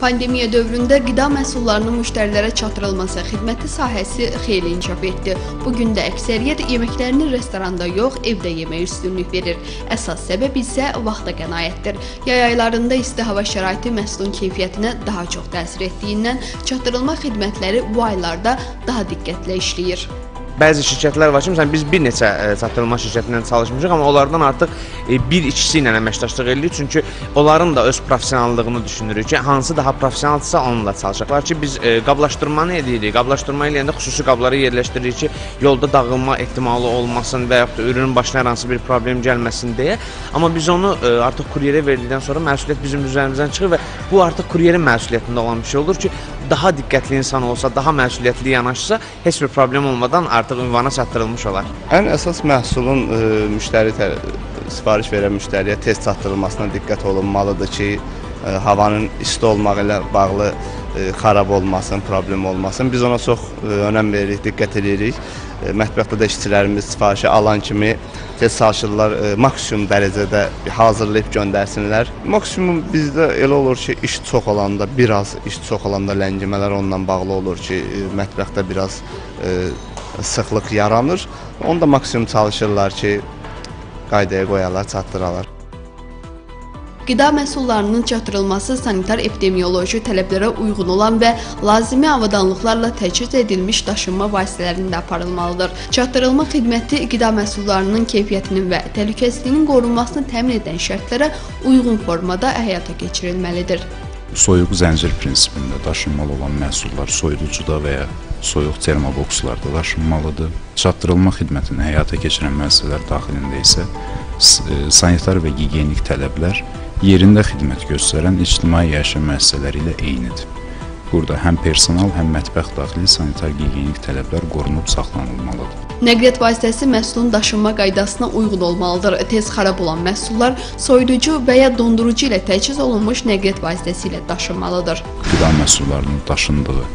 Pandemiya dövründə qida məhsullarının müştərilərə çatdırılması xidməti sahəsi xeyli inkişaf etdi. Bu gün də əksəriyyət yeməklərini restoranda yox, evdə yeməyə üstünlük verir. Əsas səbəb isə vaxta qənaətdir. Yay aylarında isti hava şəraiti məhsulun keyfiyyətinə daha çox təsir etdiyindən çatdırılma xidmətləri bu aylarda daha diqqətlə işləyir. Bəzi şirkətlər var ki, məsələn biz bir neçə çatdırılma şirkəti ilə çalışmışıq, amma onlardan artıq e, bir ikisi ilə əməkdaşlıq edirik, çünki onların da öz professionallığını düşünürük ki, hansı daha professionaldısa onunla çalışaq. Var ki, biz e, qablaşdırmanı edirik. Qablaşdırma eləyəndə xüsusi qabları yerləşdiririk ki, yolda dağılma ehtimalı olmasın və yaxud da ürünün başına hər hansı bir problem gəlməsin deyə. Amma biz onu e, artıq kuryerə verdikdən sonra məsuliyyət bizim üzərimizdən çıxır və bu artıq kuryerin məsuliyyətində olan bir şey olur ki, daha diqqətli insan olsa, daha məsuliyyətli yanaşsa, heç bir problem olmadan artıq ünvana çatdırılmış olar. Ən əsas məhsulun ə, müştəri tər sifariş verən müştəriyə tez çatdırılmasına diqqət olunmalıdır ki, ə, havanın isti olmağı ilə bağlı ə, xarab olmasın, problem olmasın. Biz ona çox ə, önəm veririk, diqqət edirik. Ə, Mətbəxdə də işçilərimiz sifarişi alan kimi tez çalışırlar ə, maksimum dərəcədə hazırlayıb göndərsinlər. Maksimum bizdə elə olur ki, iş çox olanda, biraz iş çox olanda ləngimələr onunla bağlı olur ki, ə, mətbəxdə biraz ə, sıxlıq yaranır. Onda maksimum çalışırlar ki, qaydaya qoyarlar, çatdıralar. Qida məhsullarının çatdırılması sanitar-epidemioloji tələblərə uyğun olan və lazımi avadanlıqlarla təchiz edilmiş daşınma vasitələrində aparılmalıdır. Çatdırılma xidməti qida məhsullarının keyfiyyətinin və təhlükəsizliyinin qorunmasını təmin edən şərtlərə uyğun formada həyata keçirilməlidir. Soyuq zəncir prinsipində daşınmalı olan məhsullar soyuducuda və ya soyuq termobokslarda daşınmalıdır. Çatdırılma xidmətini həyata keçirən müəssisələr daxilində isə sanitar və gigiyenik tələblər yerində xidmət göstərən ictimai yaşam müəssisələri ilə eynidir. Burada həm personal, həm mətbəx daxili sanitar gigiyenik tələblər qorunub saxlanılmalıdır. Nəqliyyat vasitəsi məhsulun daşınma qaydasına uyğun olmalıdır. Tez xarab olan məhsullar soyuducu və ya dondurucu ilə təchiz olunmuş nəqliyyat vasitəsi ilə daşınmalıdır. Qida məhsullarının daşındığı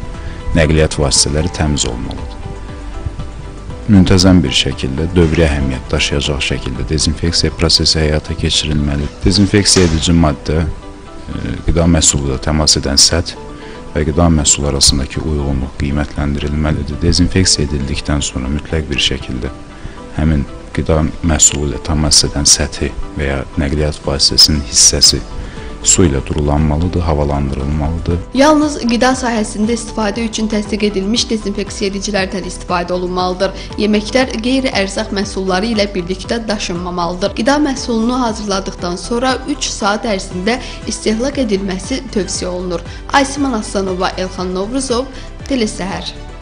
nəqliyyat vasitələri təmiz olmalıdır. Müntəzəm bir şəkildə dövrə əhəmiyyət daşıyacaq şəkildə dezinfeksiya prosesi həyata keçirilməlidir. Dezinfeksiya edici maddə e, qida məhsulu ilə təmas edən səth və qida məhsulu arasındakı uyğunluq qiymətləndirilməlidir. Dezinfeksiya edildikdən sonra mütləq bir şəkildə həmin qida məhsulu ilə təmas edən səthi və ya nəqliyyat vasitəsinin hissəsi su ilə durulanmalıdır, havalandırılmalıdır. Yalnız qida sahəsində istifadə üçün təsdiq edilmiş dezinfeksiya edicilərdən istifadə olunmalıdır. Yeməklər qeyri-ərzaq məhsulları ilə birlikdə daşınmamalıdır. Qida məhsulunu hazırladıkdan sonra 3 saat ərzində istehlak edilməsi tövsiyə olunur. Aysiman Aslanova, Elxan Novruzov, Telesəhər.